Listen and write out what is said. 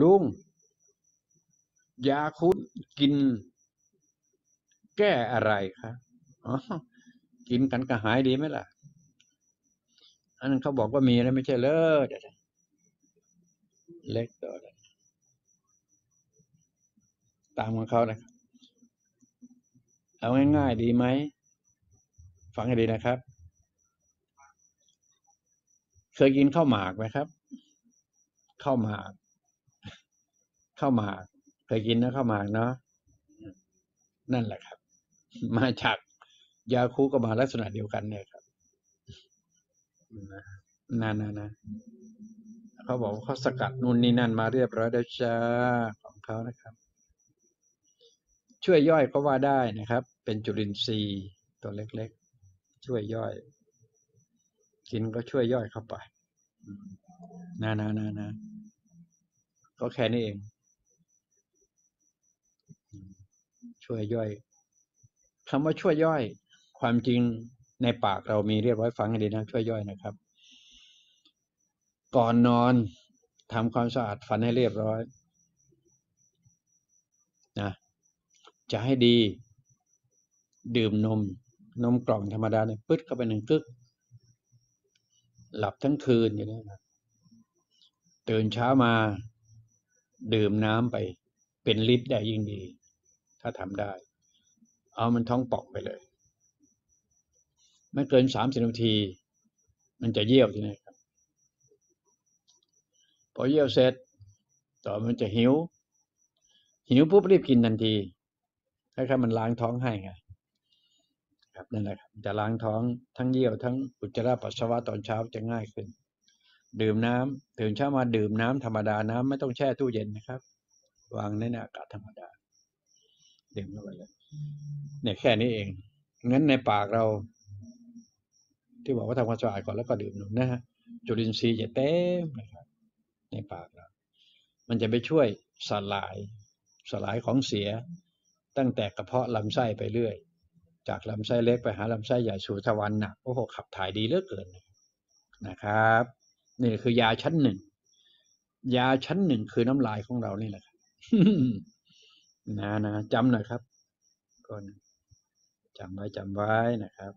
ลุง ยาคุดกิน แก้อะไรคะอ๋อกินกันกระหายดีไหมล่ะ อันนั้นเขาบอกว่ามีแล้วไม่ใช่เลยเดี๋ยวนะเล็กตัวเลยตามของเขานะเอาง่ายๆดีไหม ฟังให้ดีนะครับ เคยกินข้าวหมากไหมครับ ข้าวหมากข้าวหมากเคยกินนะข้าวหมากเนาะนั่นแหละครับ มาจากยาคูก็มาลักษณะเดียวกันเนี่ยครับนะนะนะเขาบอกว่าเขาสกัดนู่นนี่นั่นมาเรียบร้อยแล้วจ้าของเขานะครับ ช่วยย่อยก็ว่าได้นะครับ เป็นจุลินทรีย์ตัวเล็กๆ ช่วยย่อย กินก็ช่วยย่อยเข้าไปอืมนะนะนะนะ ก็แค่นี้เอง ช่วยย่อยคำว่าช่วยย่อย ความจริงในปากเรามีเรียบร้อยฟังให้ดีนะ ช่วยย่อยนะครับ ก่อนนอนทำความสะอาดฟันให้เรียบร้อยนะจะให้ดี ดื่มนม นมกล่องธรรมดาเนี่ยปึ๊ดเข้าไปหนึ่งกึก หลับทั้งคืนอย่างนี้นะตื่นเช้ามา ดื่มน้ำไป เป็นลิตรได้ยิ่งดี ถ้าทำได้ เอามันท้องป่องไปเลย ไม่เกินสามสิบนาที มันจะเยี่ยวที่นี้ครับ พอเยี่ยวเสร็จ ต่อมันจะหิว หิวปุ๊บรีบกินทันทีคล้ายๆมันล้างท้องให้ไงครับนั่นแหละครับจะล้างท้องทั้งเยี่ยวทั้งอุจจาระปัสสาวะตอนเช้าจะง่ายขึ้น ดื่มน้ำตื่นเช้ามาดื่มน้ำธรรมดาน้ำไม่ต้องแช่ตู้เย็นนะครับ วางในอากาศธรรมดา ดื่มเข้าไปเลยเนี่ยแค่นี้เองงั้นในปากเรา ที่บอกว่าทำความสะอาดก่อนแล้วก็ดื่มนมนะฮะจุลินทรีย์จะเต็มนะครับ ในปากเรามันจะไปช่วยสลาย สลายของเสีย ตั้งแต่กระเพาะลำไส้ไปเรื่อย จากลำไส้เล็กไปหาลำไส้ใหญ่สู่ทวารหนักโอ้โหขับถ่ายดีเหลือเกินนะครับ นี่คือยาชั้นหนึ่ง ยาชั้นหนึ่งคือน้ำลายของเรานี่แหละนะนะจำหน่อยครับก่อนจำไว้จำไว้นะครับ